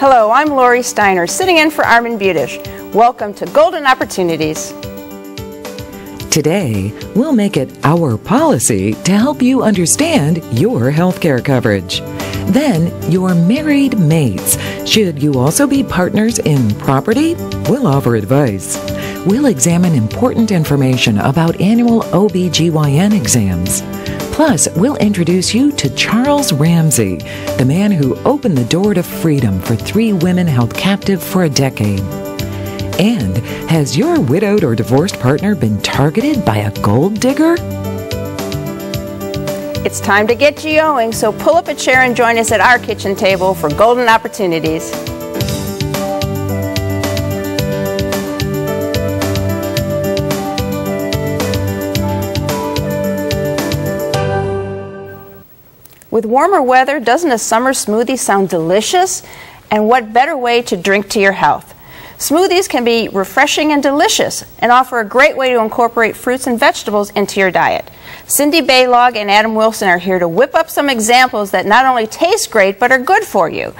Hello, I'm Lori Steiner, sitting in for Armin Budish. Welcome to Golden Opportunities. Today, we'll make it our policy to help you understand your healthcare coverage. Then, your married mates. Should you also be partners in property? We'll offer advice. We'll examine important information about annual OB/GYN exams. Plus, we'll introduce you to Charles Ramsey, the man who opened the door to freedom for three women held captive for a decade. And has your widowed or divorced partner been targeted by a gold digger? It's time to get GOing, so pull up a chair and join us at our kitchen table for Golden Opportunities. With warmer weather, doesn't a summer smoothie sound delicious? And what better way to drink to your health? Smoothies can be refreshing and delicious and offer a great way to incorporate fruits and vegetables into your diet. Cindy Baylog and Adam Wilson are here to whip up some examples that not only taste great but are good for you.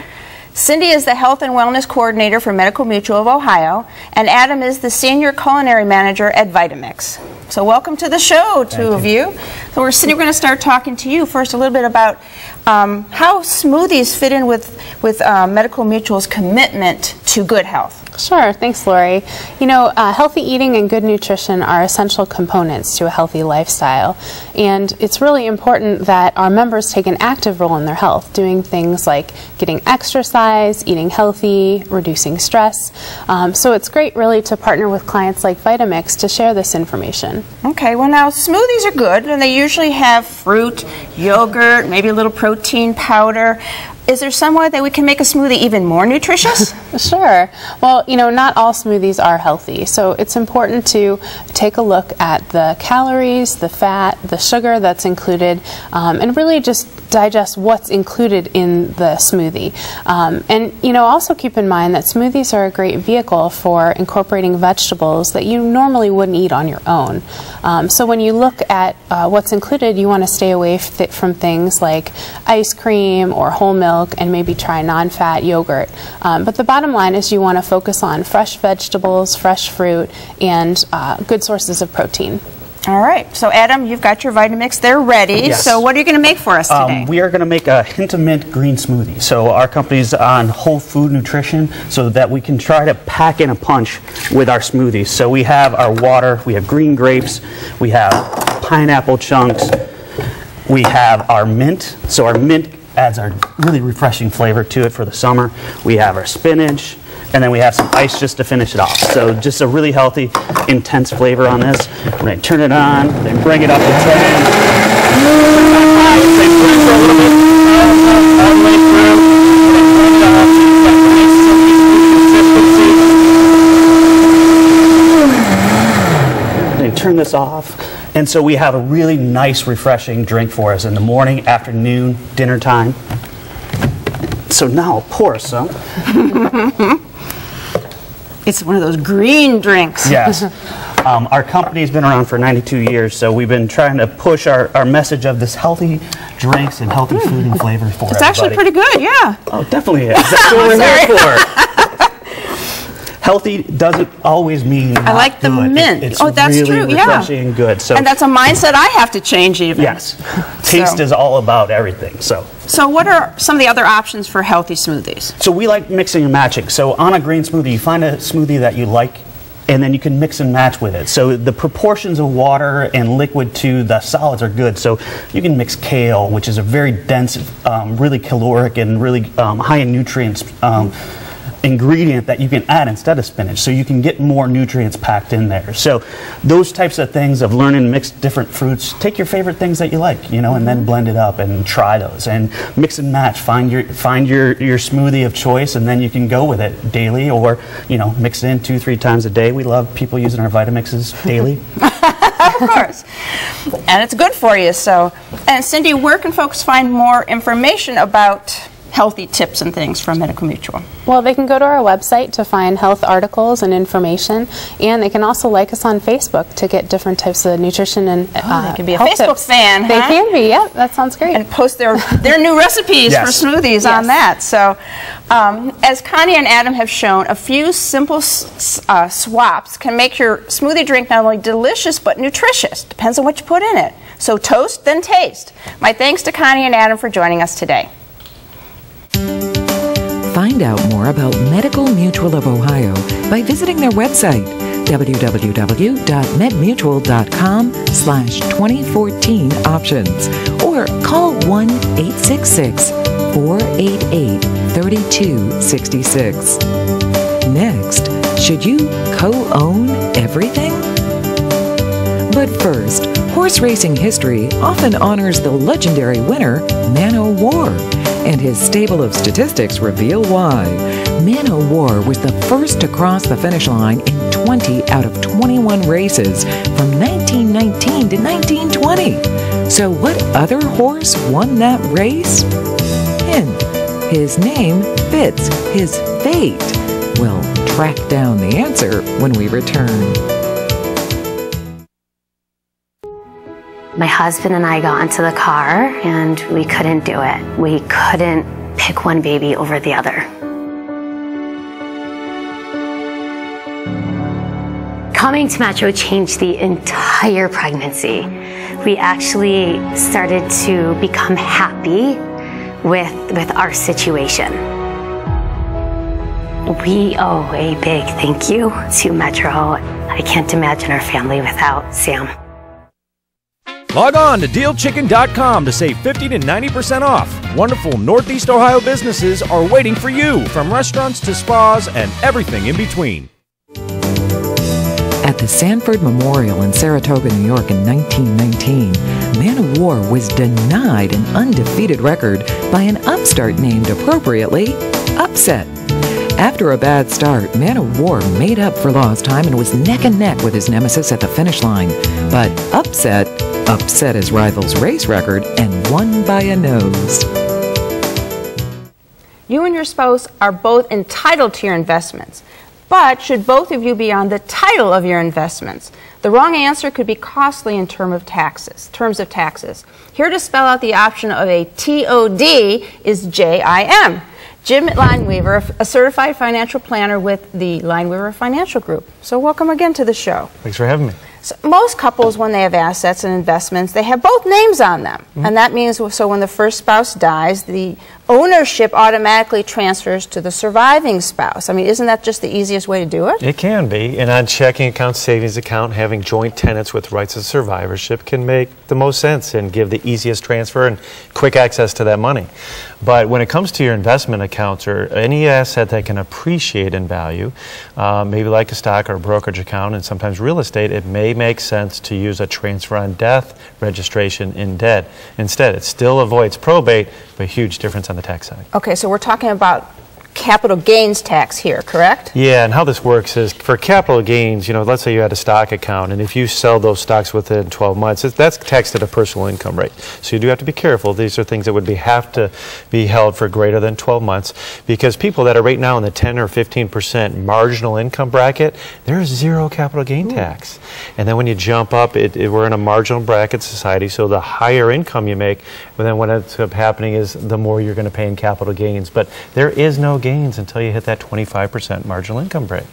Cindy is the Health and Wellness Coordinator for Medical Mutual of Ohio, and Adam is the Senior Culinary Manager at Vitamix. So welcome to the show, two Thank of you. So we're Cindy, we're going to start talking to you first a little bit about um, how smoothies fit in with, with uh, Medical Mutual's commitment to good health. Sure, thanks, Lori. You know, uh, healthy eating and good nutrition are essential components to a healthy lifestyle, and it's really important that our members take an active role in their health, doing things like getting exercise, eating healthy, reducing stress. Um, so it's great, really, to partner with clients like Vitamix to share this information. Okay, well now smoothies are good, and they usually have fruit, yogurt, maybe a little protein powder. Is there some way that we can make a smoothie even more nutritious? Sure. Well, you know, not all smoothies are healthy, so it's important to take a look at the calories, the fat, the sugar that's included, um, and really just digest what's included in the smoothie. Um, and, you know, also keep in mind that smoothies are a great vehicle for incorporating vegetables that you normally wouldn't eat on your own. Um, so when you look at uh, what's included, you want to stay away from things like ice cream or whole milk and maybe try non-fat yogurt. Um, but the bottom line is you want to focus on fresh vegetables, fresh fruit, and uh, good sources of protein. All right, so Adam, you've got your Vitamix. They're ready. Yes. So what are you going to make for us today? Um, we are going to make a hint of mint green smoothie. So our company's on whole food nutrition so that we can try to pack in a punch with our smoothies. So we have our water, we have green grapes, we have pineapple chunks, we have our mint. So our mint adds our really refreshing flavor to it for the summer. We have our spinach, and then we have some ice just to finish it off. So just a really healthy, intense flavor on this. When I turn it on, then bring it up to 10. It for the to turn this off. And so we have a really nice, refreshing drink for us in the morning, afternoon, dinner time. So now I'll pour some. it's one of those green drinks. Yes. Um, our company's been around for 92 years, so we've been trying to push our, our message of this healthy drinks and healthy food and flavor for It's actually pretty good, yeah. Oh, definitely is. That's what we're here for. Healthy doesn't always mean I like the good. It- mint. it's oh, that's really true, yeah. and good. So and that's a mindset I have to change even. yes, taste So- is all about everything. So. So what are some of the other options for healthy smoothies? So we like mixing and matching. So on a green smoothie, you find a smoothie that you like, and then you can mix and match with it. So the proportions of water and liquid to the solids are good. So you can mix kale, which is a very dense, um, really caloric and really um, high in nutrients. Um, ingredient that you can add instead of spinach so you can get more nutrients packed in there so those types of things of learning mix different fruits take your favorite things that you like you know and then blend it up and try those and mix and match find your find your your smoothie of choice and then you can go with it daily or you know mix it in two three times a day we love people using our vitamixes daily of course. And it's good for you. So, and Cindy, where can folks find more information about healthy tips and things from Medical Mutual? Well, they can go to our website to find health articles and information, and they can also like us on Facebook to get different types of nutrition and uh, Oh, they can be a Facebook tips. fan, They huh? can be. Yep, that sounds great. and post their, their new recipes Yes. for smoothies on that. So, um, as Connie and Adam have shown, a few simple s- s- uh, swaps can make your smoothie drink not only delicious but nutritious. Depends on what you put in it. So, toast, then taste. My thanks to Connie and Adam for joining us today. Find out more about Medical Mutual of Ohio by visiting their website www.medmutual.com slash 2014 options or call 1-866-488-3266. Next, should you co-own everything? But first, horse racing history often honors the legendary winner, Man O' War, and his stable of statistics reveal why. Man O' War was the first to cross the finish line in 20 out of 21 races from 1919 to 1920. So, what other horse won that race? Hint. His name fits his fate. We'll track down the answer when we return. My husband and I got into the car and we couldn't do it. We couldn't pick one baby over the other. Coming to Metro changed the entire pregnancy. We actually started to become happy with, with our situation. We owe a big thank you to Metro. I can't imagine our family without Sam. Log on to dealchicken.com to save 50 to 90% off. Wonderful Northeast Ohio businesses are waiting for you, from restaurants to spas and everything in between. At the Sanford Memorial in Saratoga, New York in 1919, Man O' War was denied an undefeated record by an upstart named appropriately Upset. After a bad start, Man O' War made up for lost time and was neck and neck with his nemesis at the finish line. But Upset upset his rival's race record and won by a nose. You and your spouse are both entitled to your investments, but should both of you be on the title of your investments? The wrong answer could be costly in term of taxes, terms of taxes. Here to spell out the option of a TOD is JIM. Jim Lineweaver, a certified financial planner with the Lineweaver Financial Group. So welcome again to the show. Thanks for having me. So most couples, when they have assets and investments, they have both names on them. And that means so when the first spouse dies, the ownership automatically transfers to the surviving spouse. I mean, isn't that just the easiest way to do it? It can be, and on checking account, savings account, having joint tenants with rights of survivorship can make the most sense and give the easiest transfer and quick access to that money. But when it comes to your investment accounts or any asset that can appreciate in value, uh, maybe like a stock or a brokerage account, and sometimes real estate, it may make sense to use a transfer on death registration in debt instead. It still avoids probate, but huge difference on the tax side. Okay, so we're talking about capital gains tax here, correct? Yeah, and how this works is for capital gains, you know, let's say you had a stock account, and if you sell those stocks within 12 months, that's taxed at a personal income rate. So you do have to be careful. These are things that would be have to be held for greater than 12 months because people that are right now in the 10 or 15% marginal income bracket, there is zero capital gain hmm. tax. And then when you jump up, it, it- we're in a marginal bracket society, so the higher income you make, well, then what ends up happening is the more you're going to pay in capital gains. But there is no gains until you hit that 25% marginal income break.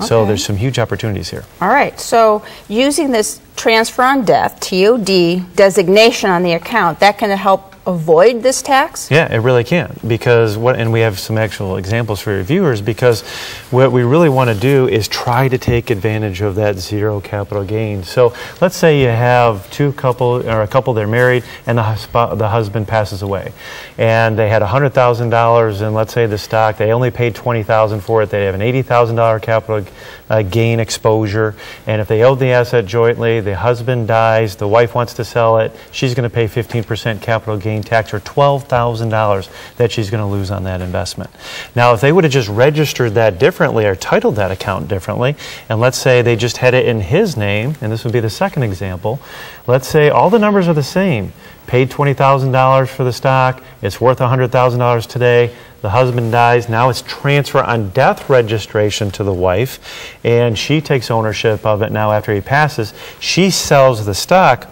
So there's some huge opportunities here. All right, so using this transfer on death, TOD, designation on the account, that can help avoid this tax? Yeah, it really can't because what, and we have some actual examples for your viewers because what we really want to do is try to take advantage of that zero capital gain. So let's say you have two couple or a couple they're married and the, husband, the husband passes away, and they had hundred thousand dollars in let's say the stock. They only paid twenty thousand for it. They have an eighty thousand dollar capital uh, gain exposure, and if they own the asset jointly, the husband dies, the wife wants to sell it, she's going to pay fifteen percent capital gain gain tax or $12,000 that she's going to lose on that investment. Now, if they would have just registered that differently or titled that account differently, and let's say they just had it in his name, and this would be the second example, let's say all the numbers are the same. Paid $20,000 for the stock, it's worth $100,000 today the husband dies. Now it's transfer on death registration to the wife, and she takes ownership of it now after he passes. She sells the stock.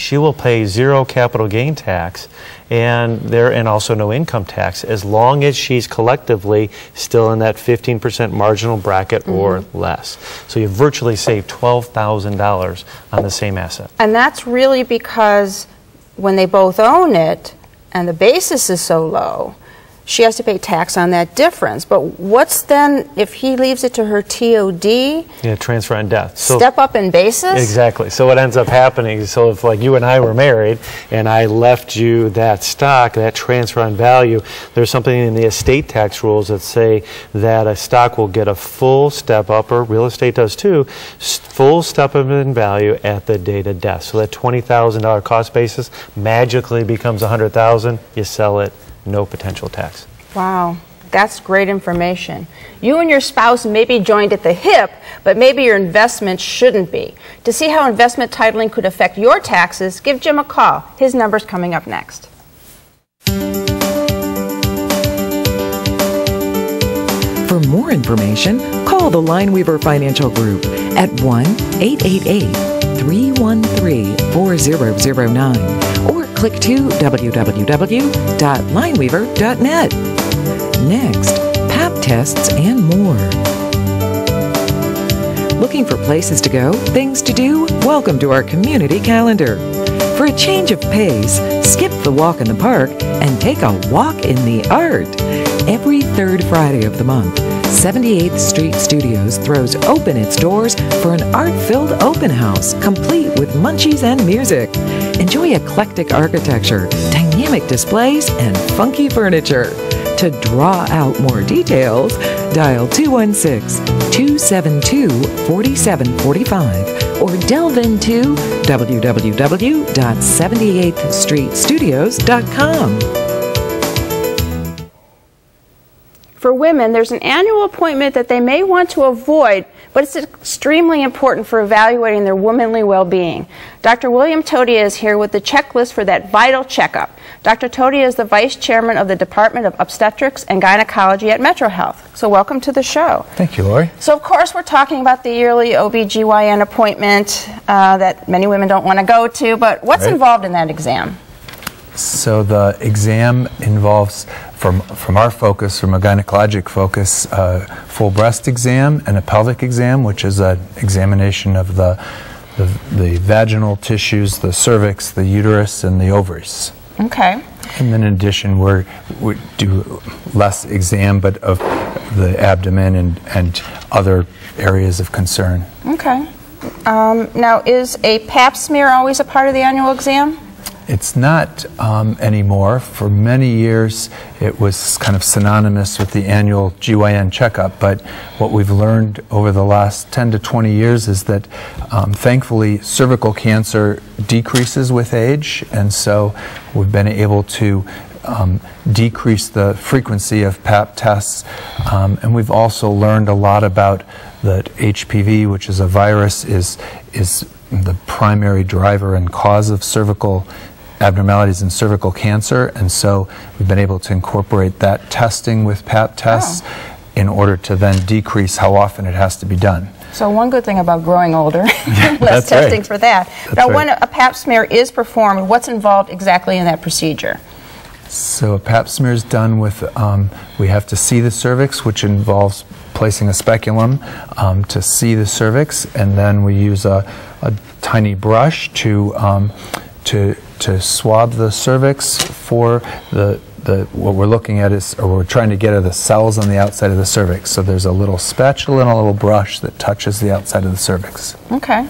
She will pay zero capital gain tax and there and also no income tax as long as she's collectively still in that 15% marginal bracket mm -hmm. or less. So you virtually save $12,000 on the same asset. And that's really because when they both own it and the basis is so low, she has to pay tax on that difference. But what's then if he leaves it to her TOD? Yeah, transfer on death. So step up in basis? Exactly. So what ends up happening, so if like you and I were married and I left you that stock, that transfer on value, there's something in the estate tax rules that say that a stock will get a full step up, or real estate does too, full step up in value at the date of death. So that $20,000 cost basis magically becomes 100000 you sell it no potential tax. Wow. That's great information. You and your spouse may be joined at the hip, but maybe your investment shouldn't be. To see how investment titling could affect your taxes, give Jim a call. His number's coming up next. For more information, call the Lineweaver Financial Group at 1 888 313 4009 or click to www.lineweaver.net. Next, pap tests and more. Looking for places to go, things to do? Welcome to our community calendar. For a change of pace, skip the walk in the park and take a walk in the art. Every third Friday of the month, 78th Street Studios throws open its doors for an art filled open house complete with munchies and music. Enjoy eclectic architecture, dynamic displays, and funky furniture. To draw out more details, dial 216 272 4745 or delve into www.78thstreetstudios.com. For women, there's an annual appointment that they may want to avoid, but it's extremely important for evaluating their womanly well being. Dr. William Todia is here with the checklist for that vital checkup. Dr. Todia is the vice chairman of the Department of Obstetrics and Gynecology at MetroHealth. So, welcome to the show. Thank you, Lori. So, of course, we're talking about the yearly OBGYN appointment uh, that many women don't want to go to, but what's right. involved in that exam? So the exam involves, from, from our focus, from a gynecologic focus, a full breast exam and a pelvic exam, which is an examination of the, the, the vaginal tissues, the cervix, the uterus, and the ovaries. Okay. And then in addition, we're, we do less exam, but of the abdomen and, and other areas of concern. Okay. Um, now, is a pap smear always a part of the annual exam? It's not um, anymore. For many years, it was kind of synonymous with the annual GYN checkup. But what we've learned over the last 10 to 20 years is that um, thankfully cervical cancer decreases with age. And so we've been able to um, decrease the frequency of PAP tests. Um, and we've also learned a lot about that HPV, which is a virus, is, is the primary driver and cause of cervical abnormalities in cervical cancer, and so we've been able to incorporate that testing with PAP tests oh. in order to then decrease how often it has to be done. So one good thing about growing older, less testing right. for that. That's now, right. when a Pap smear is performed, what's involved exactly in that procedure? So a Pap smear is done with, um, we have to see the cervix, which involves placing a speculum um, to see the cervix, and then we use a, a tiny brush to um, to to swab the cervix for the the what we're looking at is or we're trying to get are the cells on the outside of the cervix. So there's a little spatula and a little brush that touches the outside of the cervix. Okay.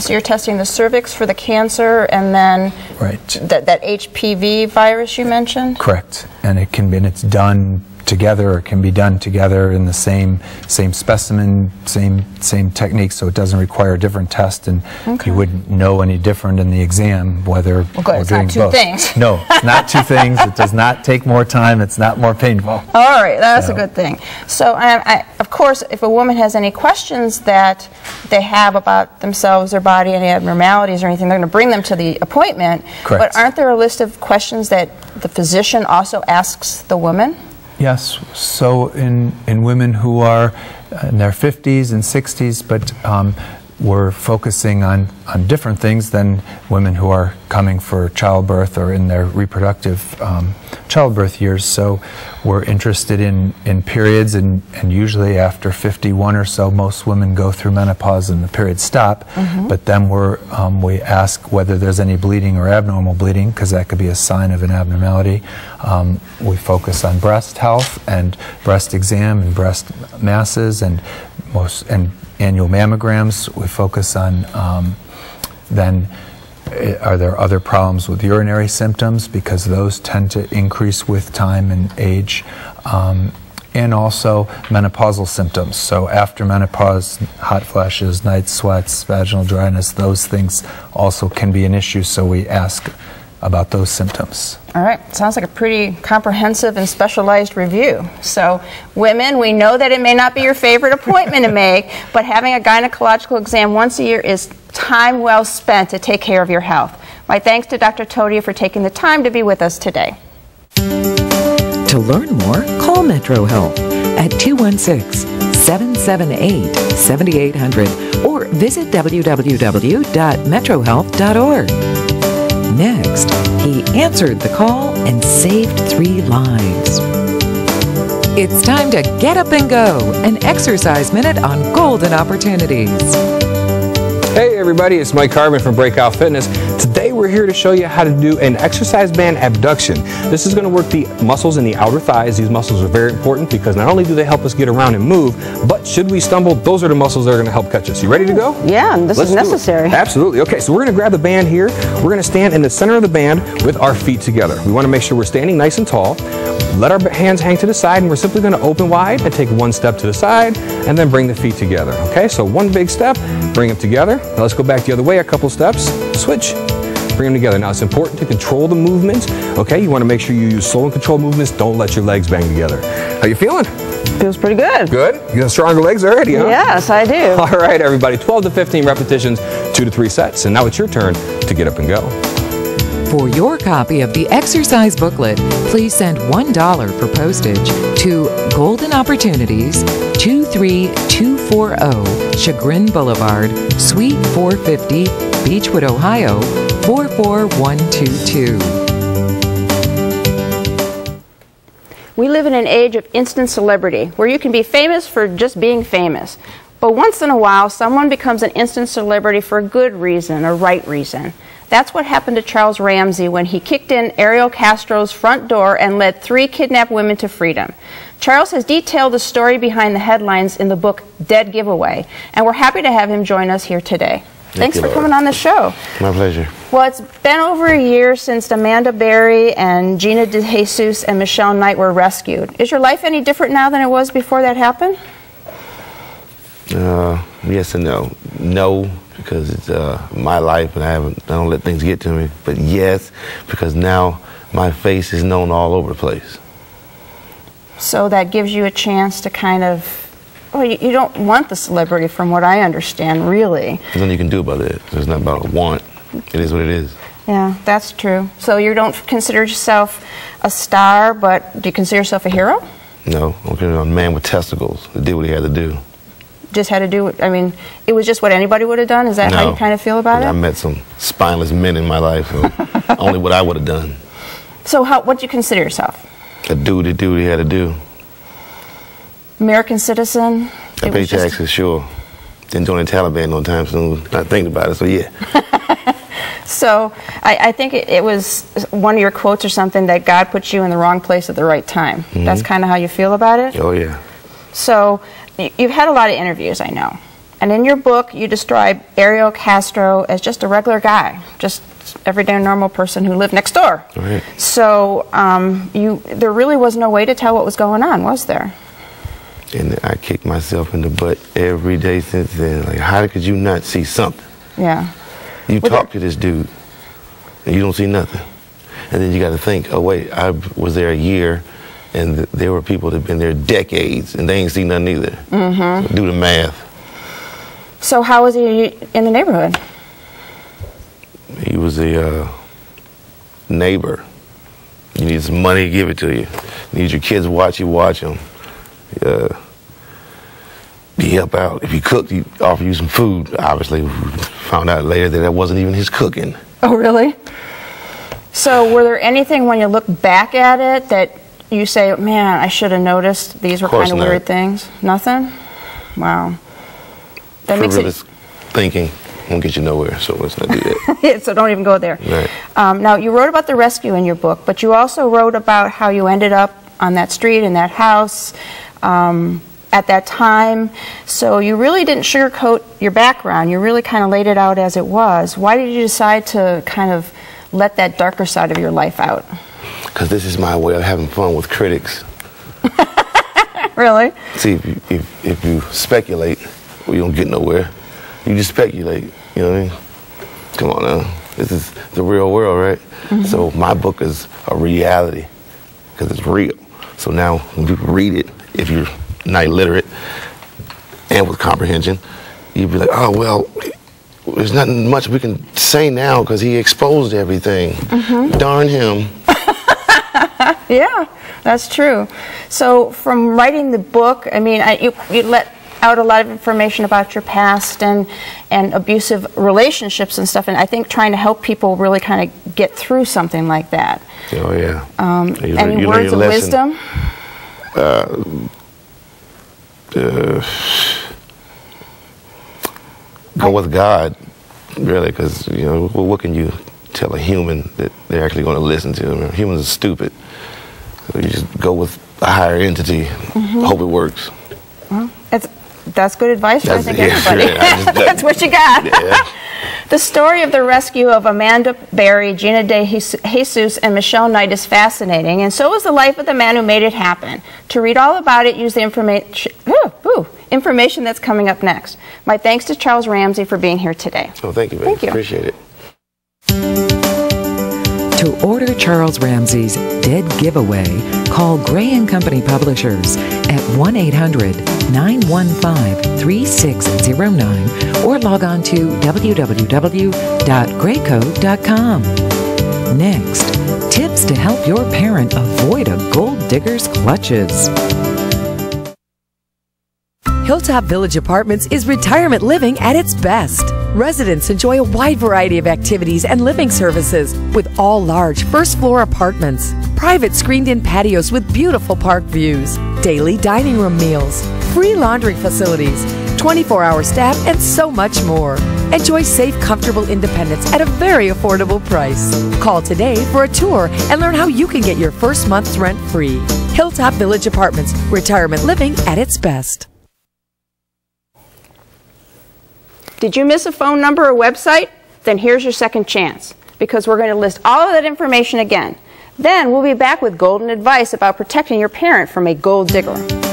So you're testing the cervix for the cancer and then right. that, that HPV virus you mentioned? Correct. And it can be and it's done together or can be done together in the same same specimen, same same technique, so it doesn't require a different test, and you wouldn't know any different in the exam whether good, we're it's not doing two both. things. No, it's not two things. It does not take more time. It's not more painful. All right, that's So- a good thing. So, I, I, of course, if a woman has any questions that they have about themselves, their body, any abnormalities or anything, they're going to bring them to the appointment. Correct. But aren't there a list of questions that the physician also asks the woman? Yes. So in, in women who are in their 50s and 60s, but um, we're focusing on, on different things than women who are coming for childbirth or in their reproductive um, childbirth years. So we're interested in, in periods, and, and usually after 51 or so, most women go through menopause and the periods stop. But then we're, um, we ask whether there's any bleeding or abnormal bleeding, because that could be a sign of an abnormality. Um, we focus on breast health and breast exam and breast masses and most and annual mammograms. We focus on um, then eh, are there other problems with urinary symptoms because those tend to increase with time and age. Um, and also menopausal symptoms. So after menopause, hot flashes, night sweats, vaginal dryness, those things also can be an issue. So we ask about those symptoms. All right, sounds like a pretty comprehensive and specialized review. So, women, we know that it may not be your favorite appointment to make, but having a gynecological exam once a year is time well spent to take care of your health. My thanks to Dr. Todia for taking the time to be with us today. To learn more, call Metro Health at 216 778 7800 or visit www.metrohealth.org. Next, he answered the call and saved three lives. It's time to get up and go, an exercise minute on golden opportunities. Hey everybody, it's Mike Carbon from Breakout Fitness. Today we're here to show you how to do an exercise band abduction. This is going to work the muscles in the outer thighs. These muscles are very important because not only do they help us get around and move, but should we stumble, those are the muscles that are going to help catch us. You ready to go? Yeah, this Let's is necessary. Absolutely. Okay, so we're going to grab the band here. We're going to stand in the center of the band with our feet together. We want to make sure we're standing nice and tall. Let our hands hang to the side, and we're simply going to open wide and take one step to the side, and then bring the feet together. Okay, so one big step, bring them together. Now let's go back the other way a couple steps. Switch. Bring them together. Now it's important to control the movements. Okay, you want to make sure you use slow and controlled movements. Don't let your legs bang together. How you feeling? Feels pretty good. Good. You got stronger legs already, huh? Yes, I do. All right, everybody. 12 to 15 repetitions, two to three sets, and now it's your turn to get up and go. For your copy of the exercise booklet, please send $1 for postage to Golden Opportunities, 23240 Chagrin Boulevard, Suite 450, Beechwood, Ohio, 44122. We live in an age of instant celebrity where you can be famous for just being famous. But once in a while, someone becomes an instant celebrity for a good reason, a right reason. That's what happened to Charles Ramsey when he kicked in Ariel Castro's front door and led three kidnapped women to freedom. Charles has detailed the story behind the headlines in the book Dead Giveaway, and we're happy to have him join us here today. Thanks for Laura. coming on the show. My pleasure. Well, it's been over a year since Amanda Berry and Gina DeJesus and Michelle Knight were rescued. Is your life any different now than it was before that happened? Uh, yes and no. No, because it's uh, my life and I haven't. I don't let things get to me. But yes, because now my face is known all over the place. So that gives you a chance to kind of. Well, you, you don't want the celebrity, from what I understand, really. There's nothing you can do about it. There's nothing about a want. It is what it is. Yeah, that's true. So you don't consider yourself a star, but do you consider yourself a hero? No, I'm a man with testicles that did what he had to do. Just had to do. I mean, it was just what anybody would have done. Is that how you kind of feel about I it? I met some spineless men in my life. So only what I would have done. So, how, what do you consider yourself? A dude that what he had to do. American citizen? I pay was just- taxes, sure. Didn't join the Taliban no time soon. Not thinking about it, so yeah. So I, I think it, it was one of your quotes or something that God put you in the wrong place at the right time. That's mm-hmm. kind of how you feel about it. Oh yeah. So you've had a lot of interviews, I know, And in your book, you describe Ariel Castro as just a regular guy, just everyday normal person who lived next door. Right. So um, you, there really was no way to tell what was going on, was there? And I kicked myself in the butt every day since then. Like, how could you not see something? Yeah. You Well, talk to this dude, and you don't see nothing. And then you got to think, oh wait, I was there a year, and th- there were people that been there decades, and they ain't seen nothing either. Mm-hmm. So do the math. So how was he in the neighborhood? He was a uh, neighbor. You need some money, give it to you. You need your kids to watch you, watch them. Uh, he help out. If he cooked, he offer you some food. Obviously, we found out later that that wasn't even his cooking. Oh, really? So, were there anything when you look back at it that you say, man, I should have noticed these were kind of not. weird things? Nothing? Wow. That makes Frivolous thinking won't get you nowhere, so let's not do that. so, don't even go there. right. Um, now, you wrote about the rescue in your book, but you also wrote about how you ended up on that street in that house um, at that time. So, you really didn't sugarcoat your background. You really kind of laid it out as it was. Why did you decide to kind of let that darker side of your life out? Because this is my way of having fun with critics. Really? See, if you, if, if you speculate, well, you don't get nowhere. You just speculate. You know what I mean? Come on now. This is the real world, right? Mm-hmm. So my book is a reality because it's real. So now when people read it, if you're not illiterate and with comprehension, you'd be like, oh, well, there's nothing much we can say now because he exposed everything. Mm-hmm. Darn him. Yeah, that's true. So, from writing the book, I mean, I, you, you let out a lot of information about your past and and abusive relationships and stuff, and I think trying to help people really kind of get through something like that. Oh, yeah. Um, You any learn words of lesson. wisdom? uh, go with God, really, because you know what, what can you tell a human that they're actually going to listen to? I mean, humans are stupid. You just go with a higher entity, Mm-hmm. hope it works. Well, that's that's good advice for I That's- think yeah, everybody. yeah, I just- that's what you got. Yeah. The story of the rescue of Amanda Berry, Gina De Jesus, and Michelle Knight is fascinating, and so is the life of the man who made it happen. To read all about it, use the information, information that's coming up next. My thanks to Charles Ramsey for being here today. So thank you, man. Thank you. Appreciate it. Order Charles Ramsey's Dead Giveaway, call Gray and Company Publishers at 1-800-915-3609 or log on to www.grayco.com. Next, tips to help your parent avoid a gold digger's clutches. Hilltop Village Apartments is retirement living at its best. Residents enjoy a wide variety of activities and living services with all large first floor apartments, private screened in patios with beautiful park views, daily dining room meals, free laundry facilities, 24 hour staff, and so much more. Enjoy safe, comfortable independence at a very affordable price. Call today for a tour and learn how you can get your first month's rent free. Hilltop Village Apartments, retirement living at its best. Did you miss a phone number or website? Then here's your second chance because we're going to list all of that information again. Then we'll be back with golden advice about protecting your parent from a gold digger.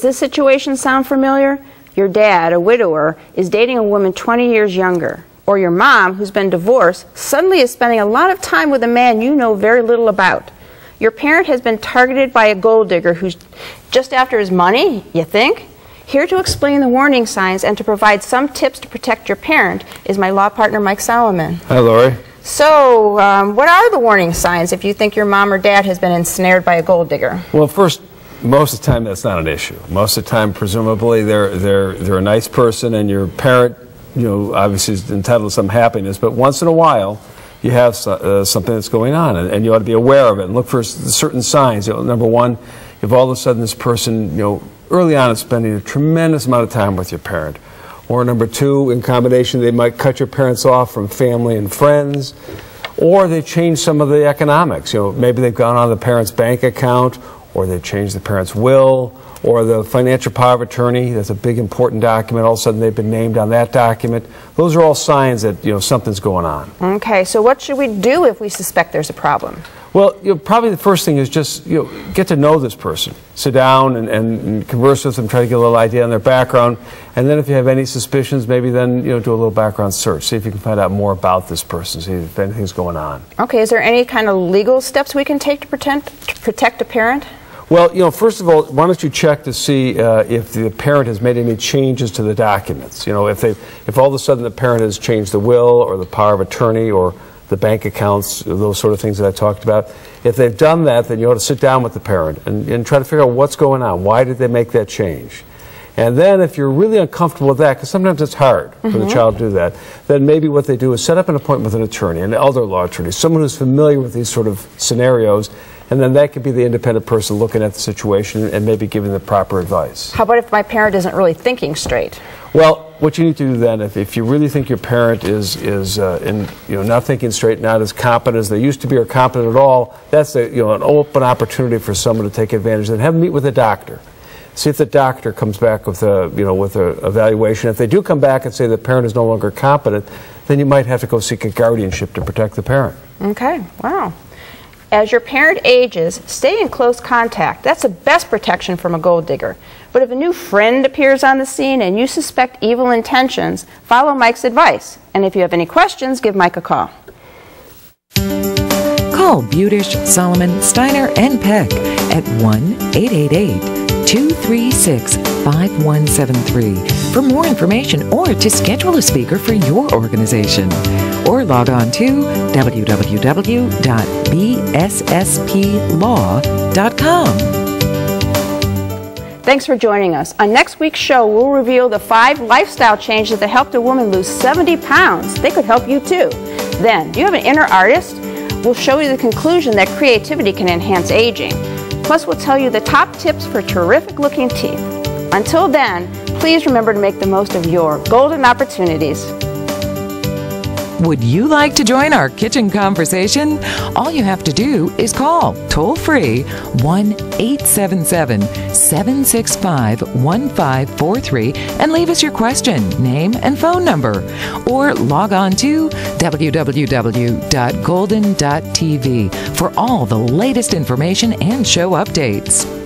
Does this situation sound familiar? Your dad, a widower, is dating a woman 20 years younger. Or your mom, who's been divorced, suddenly is spending a lot of time with a man you know very little about. Your parent has been targeted by a gold digger who's just after his money, you think? Here to explain the warning signs and to provide some tips to protect your parent is my law partner, Mike Solomon. Hi, Lori. So, um, what are the warning signs if you think your mom or dad has been ensnared by a gold digger? Well, first, most of the time that's not an issue. Most of the time, presumably, they're they're they're a nice person, and your parent, you know, obviously is entitled to some happiness. But once in a while, you have uh, something that's going on, and, and, you ought to be aware of it and look for certain signs. You know, number one, if all of a sudden this person, you know, early on is spending a tremendous amount of time with your parent. Or number two, in combination, they might cut your parents off from family and friends. Or they change some of the economics. You know, maybe they've gone on the parent's bank account, or they've changed the parent's will, or the financial power of attorney. That's a big important document. All of a sudden, they've been named on that document. Those are all signs that you know something's going on. Okay, so what should we do if we suspect there's a problem? Well, you know, probably the first thing is just you know, get to know this person. Sit down and, and, converse with them, try to get a little idea on their background, and then if you have any suspicions, maybe then you know do a little background search, see if you can find out more about this person, see if anything's going on. Okay, is there any kind of legal steps we can take to protect to protect a parent? Well, you know, first of all, why don't you check to see uh, if the parent has made any changes to the documents? You know, if they, if all of a sudden the parent has changed the will or the power of attorney or the bank accounts, those sort of things that I talked about. If they've done that, then you ought to sit down with the parent and, and try to figure out what's going on. Why did they make that change? And then, if you're really uncomfortable with that, because sometimes it's hard for mm-hmm. the child to do that, then maybe what they do is set up an appointment with an attorney, an elder law attorney, someone who's familiar with these sort of scenarios, and then that could be the independent person looking at the situation and maybe giving the proper advice. How about if my parent isn't really thinking straight? Well, what you need to do then, if, if you really think your parent is, is uh, in, you know, not thinking straight, not as competent as they used to be or competent at all, that's a, you know, an open opportunity for someone to take advantage of it. Have them meet with a doctor. See if the doctor comes back with a, you know, with a evaluation. If they do come back and say the parent is no longer competent, then you might have to go seek a guardianship to protect the parent. Okay, wow. As your parent ages, stay in close contact. That's the best protection from a gold digger. But if a new friend appears on the scene and you suspect evil intentions, follow Mike's advice. And if you have any questions, give Mike a call. Call Budish, Solomon, Steiner, and Peck at 1 888 236 5173 for more information or to schedule a speaker for your organization. Or log on to www.bssplaw.com. Thanks for joining us. On next week's show, we'll reveal the five lifestyle changes that helped a woman lose 70 pounds. They could help you too. Then, do you have an inner artist? We'll show you the conclusion that creativity can enhance aging. Plus, we'll tell you the top tips for terrific looking teeth. Until then, please remember to make the most of your golden opportunities. Would you like to join our kitchen conversation? All you have to do is call toll free 1 877 765 1543 and leave us your question, name, and phone number. Or log on to www.golden.tv for all the latest information and show updates.